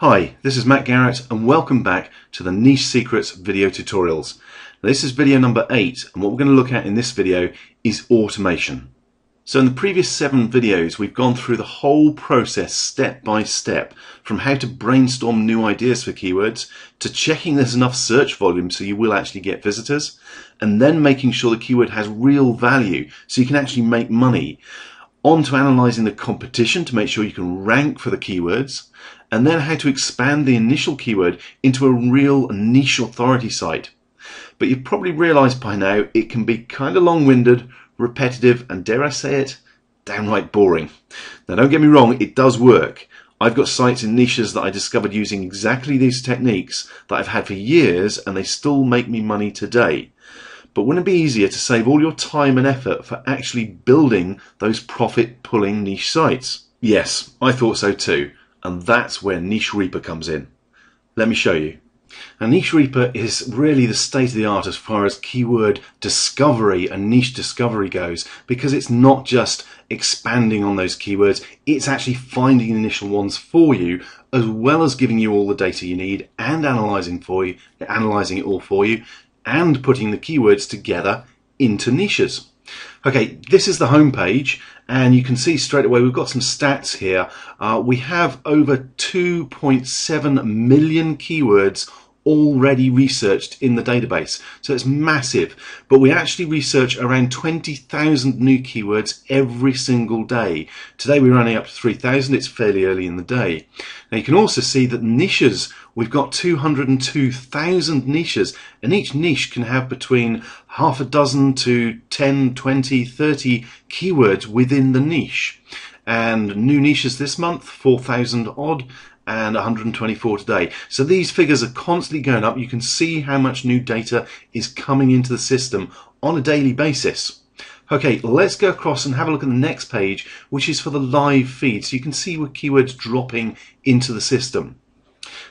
Hi, this is Matt Garrett and welcome back to the Niche Secrets video tutorials. Now, this is video number 8 and what we're going to look at in this video is automation. So in the previous seven videos we've gone through the whole process step by step from how to brainstorm new ideas for keywords to checking there's enough search volume so you will actually get visitors and then making sure the keyword has real value so you can actually make money on to analysing the competition to make sure you can rank for the keywords, and then how to expand the initial keyword into a real niche authority site. But you've probably realised by now it can be kind of long-winded, repetitive, and dare I say it, downright boring. Now don't get me wrong, it does work. I've got sites in niches that I discovered using exactly these techniques that I've had for years and they still make me money today. But wouldn't it be easier to save all your time and effort for actually building those profit pulling niche sites? Yes, I thought so too. And that's where Niche Reaper comes in. Let me show you. Now, Niche Reaper is really the state of the art as far as keyword discovery and niche discovery goes because it's not just expanding on those keywords, it's actually finding the initial ones for you as well as giving you all the data you need and analyzing for you, analyzing it all for you and putting the keywords together into niches. Okay, this is the home page, and you can see straight away we've got some stats here. Uh, we have over 2.7 million keywords already researched in the database. So it's massive. But we actually research around 20,000 new keywords every single day. Today we're running up to 3,000. It's fairly early in the day. Now you can also see that niches, we've got 202,000 niches and each niche can have between half a dozen to 10, 20, 30 keywords within the niche. And new niches this month, 4,000 odd, and 124 today. So these figures are constantly going up. You can see how much new data is coming into the system on a daily basis. Okay, let's go across and have a look at the next page, which is for the live feed. So you can see what keywords dropping into the system.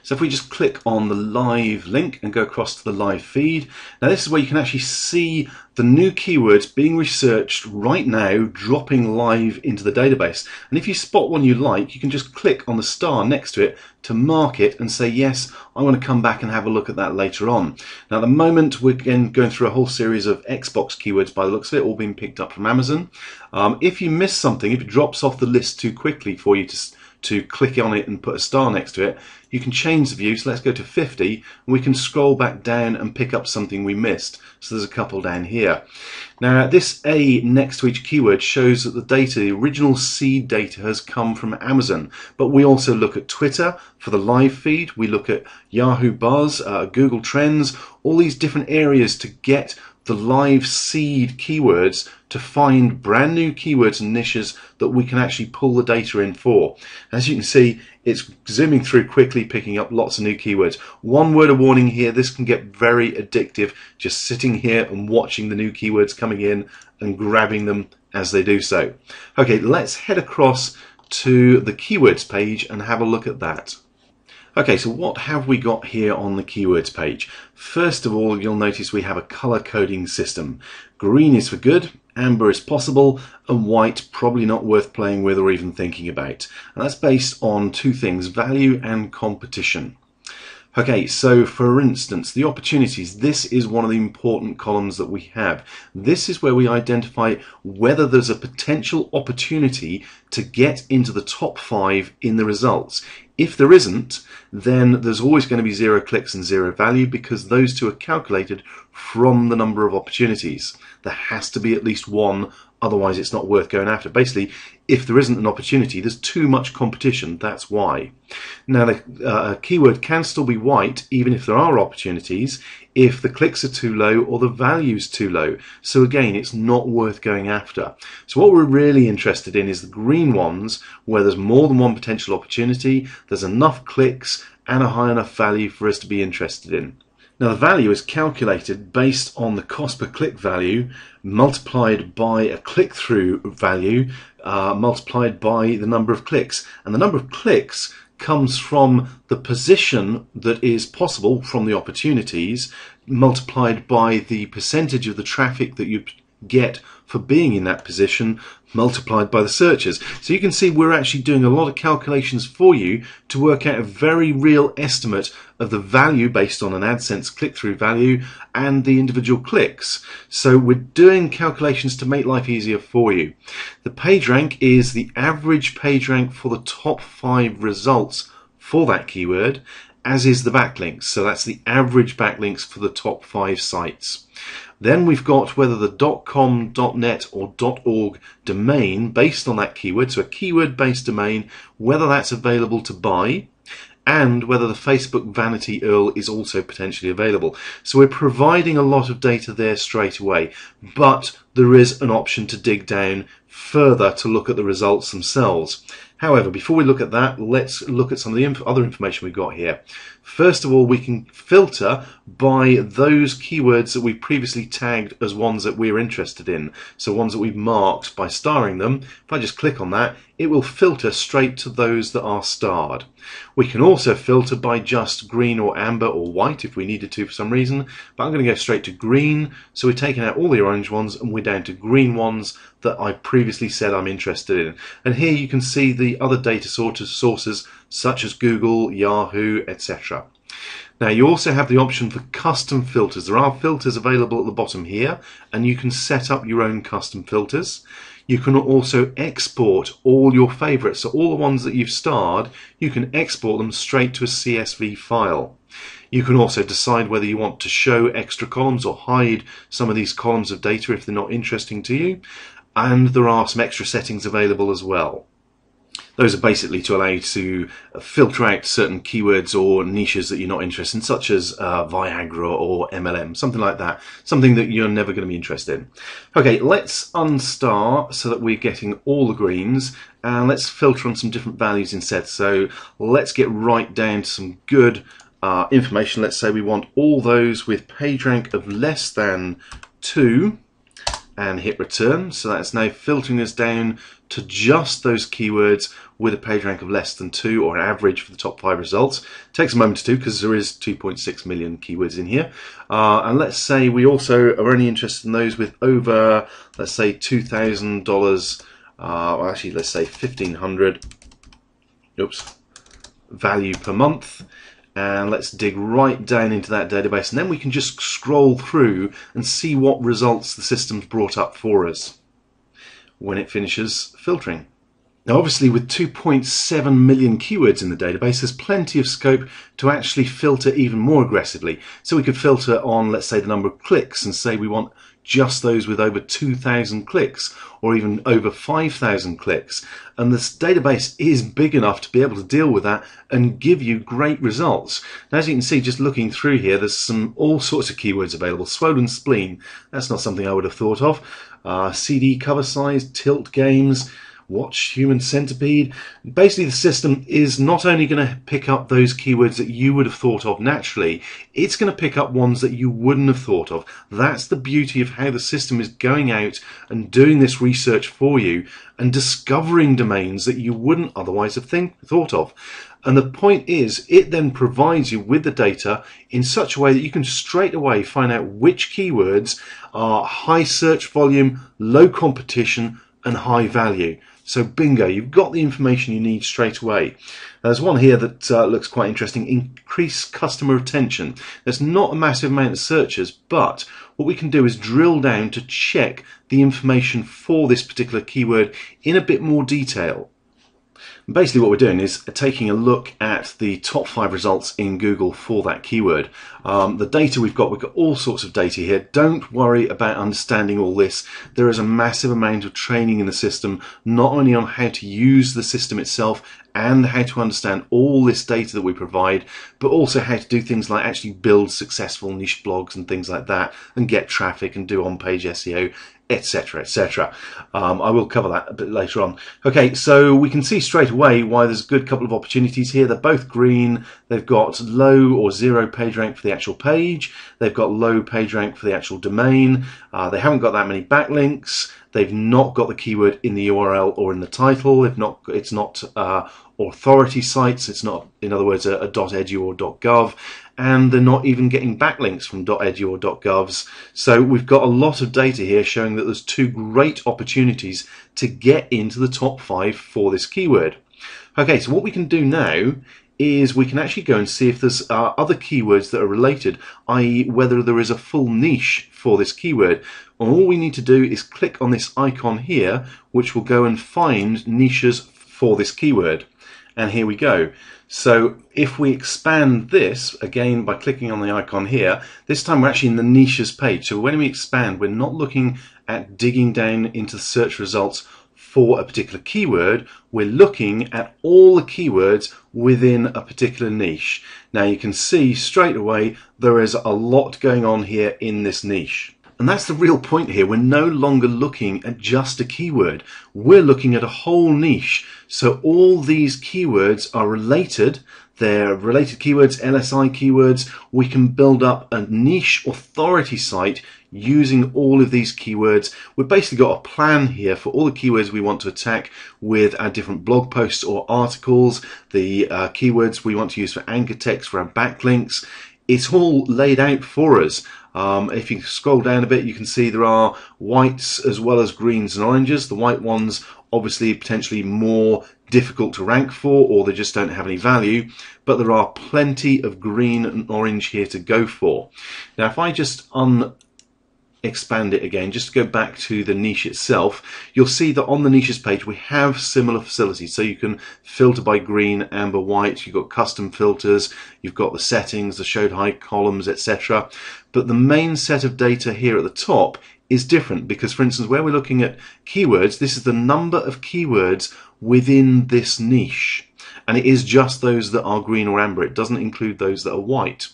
So if we just click on the live link and go across to the live feed, now this is where you can actually see the new keywords being researched right now dropping live into the database. And if you spot one you like, you can just click on the star next to it to mark it and say, yes, I want to come back and have a look at that later on. Now at the moment, we're again going through a whole series of Xbox keywords by the looks of it, all being picked up from Amazon. Um, if you miss something, if it drops off the list too quickly for you to to click on it and put a star next to it, you can change the view. So let's go to 50 and we can scroll back down and pick up something we missed. So there's a couple down here. Now this A next to each keyword shows that the data, the original seed data has come from Amazon. But we also look at Twitter for the live feed. We look at Yahoo Buzz, uh, Google Trends, all these different areas to get the live seed keywords to find brand new keywords and niches that we can actually pull the data in for. As you can see, it's zooming through quickly, picking up lots of new keywords. One word of warning here, this can get very addictive, just sitting here and watching the new keywords coming in and grabbing them as they do so. Okay, let's head across to the keywords page and have a look at that. Okay, so what have we got here on the keywords page? First of all, you'll notice we have a color coding system. Green is for good, amber is possible, and white probably not worth playing with or even thinking about. And that's based on two things, value and competition. Okay, so for instance, the opportunities, this is one of the important columns that we have. This is where we identify whether there's a potential opportunity to get into the top five in the results. If there isn't, then there's always going to be zero clicks and zero value because those two are calculated from the number of opportunities. There has to be at least one, otherwise it's not worth going after. Basically, if there isn't an opportunity, there's too much competition, that's why. Now, the uh, keyword can still be white even if there are opportunities if the clicks are too low or the value's too low. So again, it's not worth going after. So what we're really interested in is the green ones where there's more than one potential opportunity, there's enough clicks and a high enough value for us to be interested in. Now the value is calculated based on the cost per click value multiplied by a click-through value uh, multiplied by the number of clicks. And the number of clicks comes from the position that is possible from the opportunities multiplied by the percentage of the traffic that you get for being in that position multiplied by the searches. So you can see we're actually doing a lot of calculations for you to work out a very real estimate of the value based on an AdSense click-through value and the individual clicks. So we're doing calculations to make life easier for you. The page rank is the average page rank for the top five results for that keyword as is the backlinks. So that's the average backlinks for the top five sites. Then we've got whether the .com, .net or .org domain based on that keyword, so a keyword based domain, whether that's available to buy and whether the Facebook Vanity URL is also potentially available. So we're providing a lot of data there straight away, but there is an option to dig down further to look at the results themselves. However, before we look at that, let's look at some of the inf other information we've got here. First of all, we can filter by those keywords that we previously tagged as ones that we're interested in. So ones that we've marked by starring them. If I just click on that, it will filter straight to those that are starred. We can also filter by just green or amber or white if we needed to for some reason, but I'm going to go straight to green. So we're taking out all the orange ones and we're down to green ones that I previously said I'm interested in. And here you can see the other data sources such as Google, Yahoo, etc. Now you also have the option for custom filters. There are filters available at the bottom here and you can set up your own custom filters. You can also export all your favorites. So all the ones that you've starred, you can export them straight to a CSV file. You can also decide whether you want to show extra columns or hide some of these columns of data if they're not interesting to you. And there are some extra settings available as well. Those are basically to allow you to filter out certain keywords or niches that you're not interested in, such as uh, Viagra or MLM, something like that. Something that you're never going to be interested in. Okay, let's unstar so that we're getting all the greens and let's filter on some different values instead. So let's get right down to some good uh, information. Let's say we want all those with page rank of less than 2 and hit return. So that's now filtering us down to just those keywords with a page rank of less than two or an average for the top five results. It takes a moment to do because there is 2.6 million keywords in here. Uh, and let's say we also are only interested in those with over, let's say $2,000, uh, actually let's say 1500 oops, value per month and let's dig right down into that database and then we can just scroll through and see what results the system's brought up for us when it finishes filtering. Now obviously with 2.7 million keywords in the database there's plenty of scope to actually filter even more aggressively. So we could filter on let's say the number of clicks and say we want just those with over 2,000 clicks or even over 5,000 clicks. And this database is big enough to be able to deal with that and give you great results. Now, as you can see, just looking through here, there's some all sorts of keywords available. Swollen spleen, that's not something I would have thought of. Uh, CD cover size, tilt games, watch human centipede. Basically, the system is not only going to pick up those keywords that you would have thought of naturally, it's going to pick up ones that you wouldn't have thought of. That's the beauty of how the system is going out and doing this research for you and discovering domains that you wouldn't otherwise have think, thought of. And the point is, it then provides you with the data in such a way that you can straight away find out which keywords are high search volume, low competition, and high value. So bingo, you've got the information you need straight away. There's one here that uh, looks quite interesting. Increase customer retention. There's not a massive amount of searches, but what we can do is drill down to check the information for this particular keyword in a bit more detail. Basically what we're doing is taking a look at the top five results in Google for that keyword. Um, the data we've got, we've got all sorts of data here. Don't worry about understanding all this. There is a massive amount of training in the system, not only on how to use the system itself and how to understand all this data that we provide, but also how to do things like actually build successful niche blogs and things like that and get traffic and do on-page SEO etc etc um, I will cover that a bit later on. Okay so we can see straight away why there's a good couple of opportunities here. They're both green. They've got low or zero page rank for the actual page. They've got low page rank for the actual domain. Uh, they haven't got that many backlinks they've not got the keyword in the URL or in the title they've not it's not uh, authority sites. It's not, in other words, a, a .edu or .gov, and they're not even getting backlinks from .edu or .govs. So we've got a lot of data here showing that there's two great opportunities to get into the top five for this keyword. Okay, so what we can do now is we can actually go and see if there's uh, other keywords that are related, i.e. whether there is a full niche for this keyword. All we need to do is click on this icon here, which will go and find niches for this keyword. And here we go. So if we expand this, again by clicking on the icon here, this time we're actually in the niches page. So when we expand, we're not looking at digging down into the search results for a particular keyword, we're looking at all the keywords within a particular niche. Now you can see straight away there is a lot going on here in this niche. And that's the real point here. We're no longer looking at just a keyword. We're looking at a whole niche. So all these keywords are related. They're related keywords, LSI keywords. We can build up a niche authority site using all of these keywords. We've basically got a plan here for all the keywords we want to attack with our different blog posts or articles, the uh, keywords we want to use for anchor text, for our backlinks. It's all laid out for us. Um, if you scroll down a bit, you can see there are whites as well as greens and oranges. The white ones obviously potentially more difficult to rank for or they just don't have any value but there are plenty of green and orange here to go for. Now if I just un expand it again, just to go back to the niche itself, you'll see that on the niches page we have similar facilities. So you can filter by green, amber, white, you've got custom filters, you've got the settings, the showed high columns, etc. But the main set of data here at the top is different because for instance where we're looking at keywords, this is the number of keywords within this niche and it is just those that are green or amber. It doesn't include those that are white.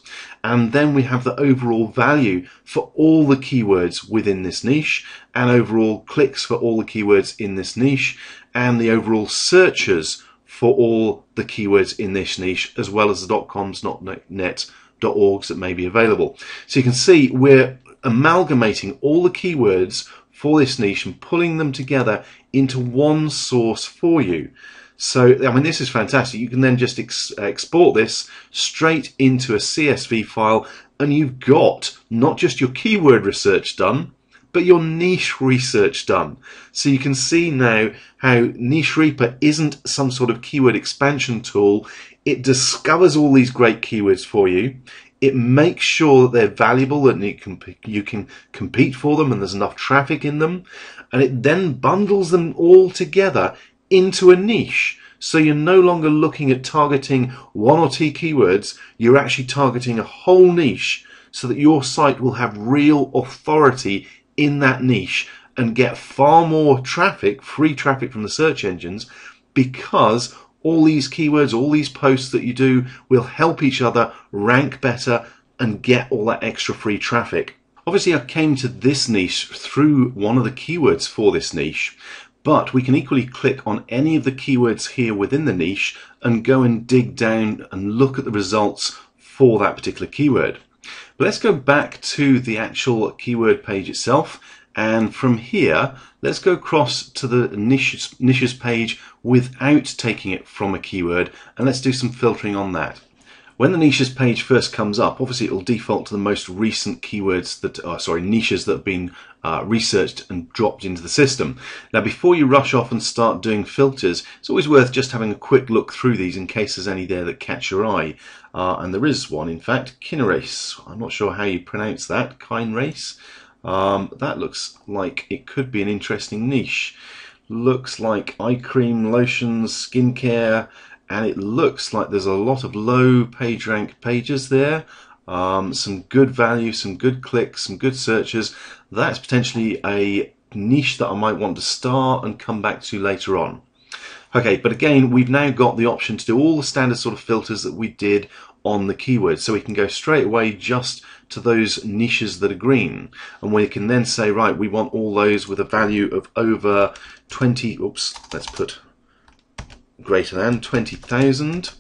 And then we have the overall value for all the keywords within this niche and overall clicks for all the keywords in this niche and the overall searches for all the keywords in this niche as well as the .coms, .net, .orgs that may be available. So you can see we're amalgamating all the keywords for this niche and pulling them together into one source for you. So, I mean, this is fantastic. You can then just ex export this straight into a CSV file and you've got not just your keyword research done, but your niche research done. So you can see now how Niche Reaper isn't some sort of keyword expansion tool. It discovers all these great keywords for you. It makes sure that they're valuable, that you can, you can compete for them and there's enough traffic in them. And it then bundles them all together into a niche. So you're no longer looking at targeting one or two keywords, you're actually targeting a whole niche so that your site will have real authority in that niche and get far more traffic, free traffic from the search engines because all these keywords, all these posts that you do will help each other rank better and get all that extra free traffic. Obviously I came to this niche through one of the keywords for this niche but we can equally click on any of the keywords here within the niche and go and dig down and look at the results for that particular keyword. But let's go back to the actual keyword page itself and from here let's go across to the niches, niches page without taking it from a keyword and let's do some filtering on that. When the niches page first comes up, obviously it will default to the most recent keywords that, are, sorry, niches that have been uh, researched and dropped into the system. Now, before you rush off and start doing filters, it's always worth just having a quick look through these in case there's any there that catch your eye. Uh, and there is one, in fact, Kinerase. I'm not sure how you pronounce that, Kinerase. Um, that looks like it could be an interesting niche. Looks like eye cream, lotions, skincare, and it looks like there's a lot of low page rank pages there. Um, some good value, some good clicks, some good searches. That's potentially a niche that I might want to start and come back to later on. Okay, but again, we've now got the option to do all the standard sort of filters that we did on the keywords. So we can go straight away just to those niches that are green. And we can then say, right, we want all those with a value of over 20, oops, let's put greater than 20,000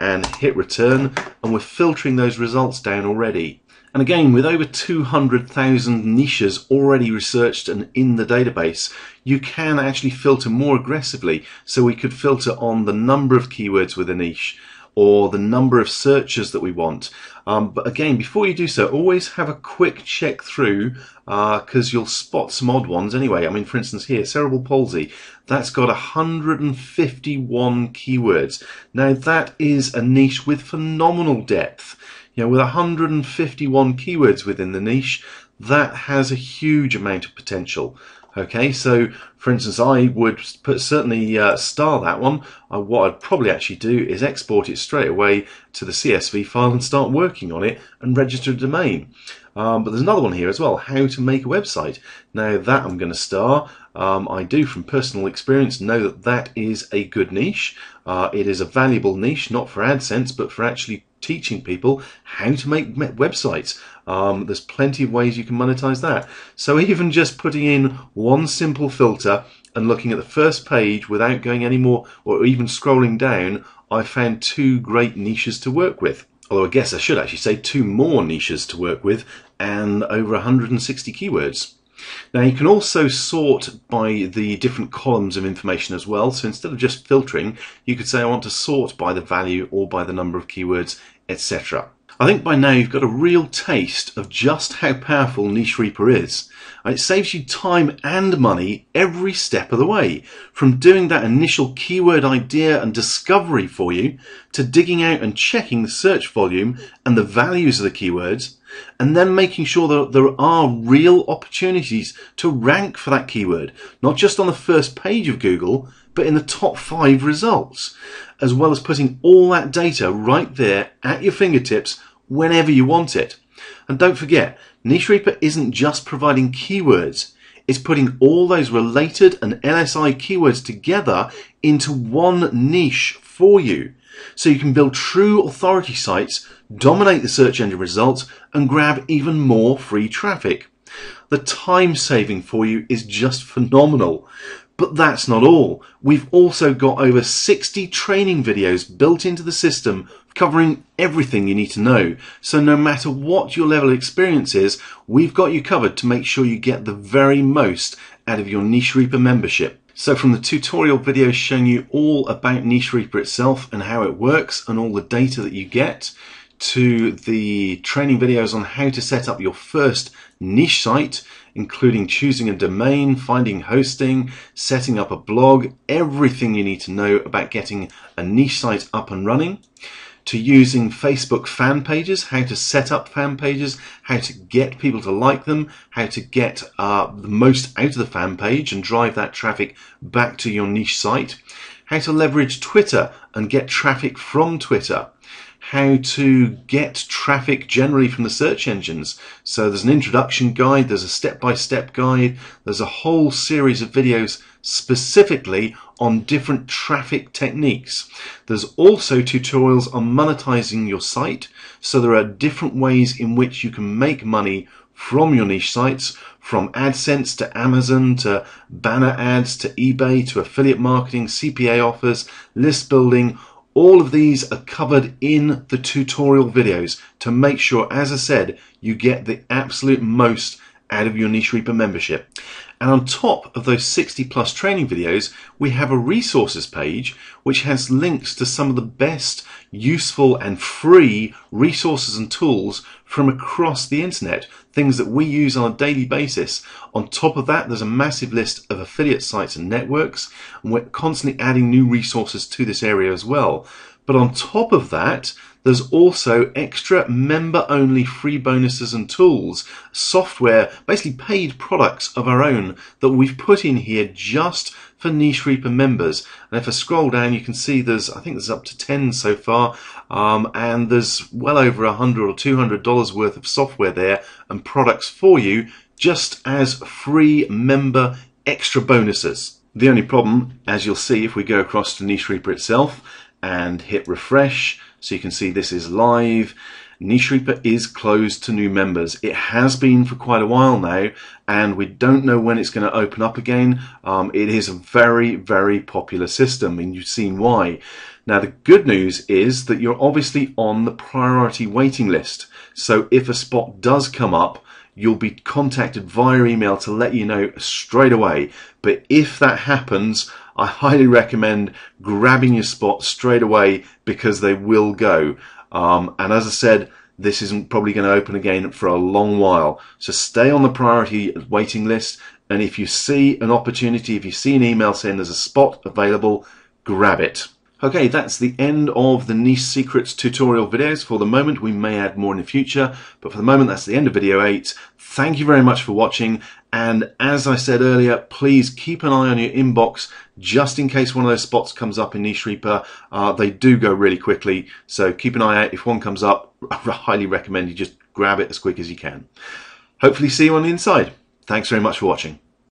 and hit return and we're filtering those results down already And again, with over 200,000 niches already researched and in the database, you can actually filter more aggressively. So we could filter on the number of keywords with a niche or the number of searches that we want. Um, but again, before you do so, always have a quick check through because uh, you'll spot some odd ones anyway. I mean, for instance, here, cerebral palsy, that's got 151 keywords. Now, that is a niche with phenomenal depth. You know, with 151 keywords within the niche, that has a huge amount of potential. Okay, so for instance, I would put, certainly uh, star that one. What I'd probably actually do is export it straight away to the CSV file and start working on it and register a domain. Um, but there's another one here as well, how to make a website. Now that I'm going to star, um, I do from personal experience know that that is a good niche. Uh, it is a valuable niche, not for AdSense, but for actually teaching people how to make websites. Um, there's plenty of ways you can monetize that. So even just putting in one simple filter and looking at the first page without going any more or even scrolling down, I found two great niches to work with. Although I guess I should actually say two more niches to work with and over 160 keywords. Now you can also sort by the different columns of information as well. So instead of just filtering, you could say I want to sort by the value or by the number of keywords, etc. I think by now you've got a real taste of just how powerful Niche Reaper is. Uh, it saves you time and money every step of the way, from doing that initial keyword idea and discovery for you, to digging out and checking the search volume and the values of the keywords, and then making sure that there are real opportunities to rank for that keyword, not just on the first page of Google, but in the top five results, as well as putting all that data right there at your fingertips whenever you want it. And don't forget, Niche Reaper isn't just providing keywords, it's putting all those related and LSI keywords together into one niche for you. So you can build true authority sites, dominate the search engine results, and grab even more free traffic. The time saving for you is just phenomenal. But that's not all. We've also got over 60 training videos built into the system covering everything you need to know. So no matter what your level of experience is, we've got you covered to make sure you get the very most out of your Niche Reaper membership. So from the tutorial videos showing you all about Niche Reaper itself and how it works and all the data that you get, to the training videos on how to set up your first niche site, including choosing a domain, finding hosting, setting up a blog, everything you need to know about getting a niche site up and running, to using Facebook fan pages, how to set up fan pages, how to get people to like them, how to get uh, the most out of the fan page and drive that traffic back to your niche site, how to leverage Twitter and get traffic from Twitter, how to get traffic generally from the search engines. So there's an introduction guide, there's a step-by-step guide, there's a whole series of videos specifically on different traffic techniques. There's also tutorials on monetizing your site. So there are different ways in which you can make money from your niche sites, from AdSense to Amazon to banner ads to eBay to affiliate marketing, CPA offers, list building, all of these are covered in the tutorial videos to make sure, as I said, you get the absolute most out of your Niche Reaper membership. And on top of those 60 plus training videos, we have a resources page which has links to some of the best useful and free resources and tools from across the internet, things that we use on a daily basis. On top of that, there's a massive list of affiliate sites and networks, and we're constantly adding new resources to this area as well. But on top of that, there's also extra member only free bonuses and tools, software, basically paid products of our own that we've put in here just for Niche Reaper members. And if I scroll down, you can see there's, I think there's up to 10 so far, um, and there's well over a hundred or $200 worth of software there and products for you just as free member extra bonuses. The only problem, as you'll see if we go across to Niche Reaper itself and hit refresh, so you can see this is live. Niche Reaper is closed to new members. It has been for quite a while now, and we don't know when it's going to open up again. Um, it is a very, very popular system, and you've seen why. Now, the good news is that you're obviously on the priority waiting list. So if a spot does come up, you'll be contacted via email to let you know straight away. But if that happens, I highly recommend grabbing your spot straight away because they will go. Um, and as I said, this isn't probably going to open again for a long while. So stay on the priority waiting list. And if you see an opportunity, if you see an email saying there's a spot available, grab it. Okay, that's the end of the Niche Secrets tutorial videos. For the moment, we may add more in the future, but for the moment, that's the end of video 8. Thank you very much for watching, and as I said earlier, please keep an eye on your inbox just in case one of those spots comes up in Niche Reaper. Uh, they do go really quickly, so keep an eye out. If one comes up, I highly recommend you just grab it as quick as you can. Hopefully see you on the inside. Thanks very much for watching.